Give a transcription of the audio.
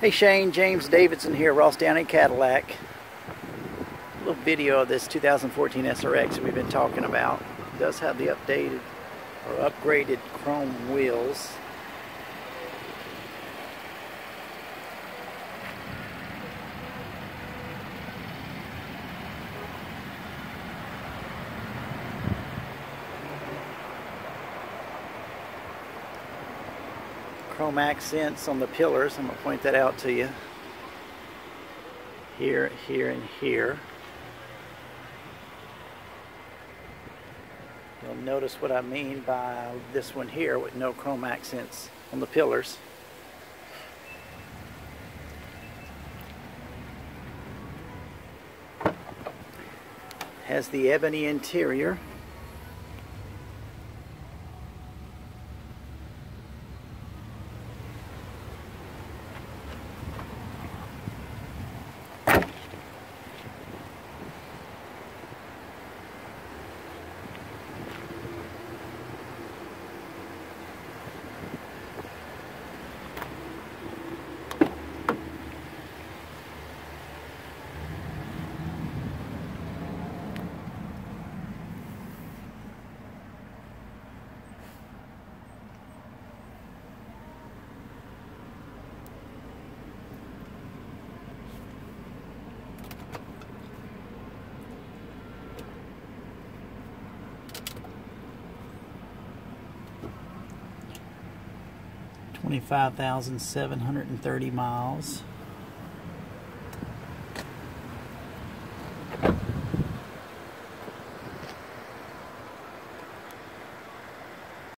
Hey Shane, James Davidson here, Ross Downing Cadillac. A little video of this 2014 SRX that we've been talking about. It does have the updated or upgraded chrome wheels. Chrome accents on the pillars. I'm going to point that out to you. Here, here, and here. You'll notice what I mean by this one here with no chrome accents on the pillars. Has the ebony interior. 25,730 miles.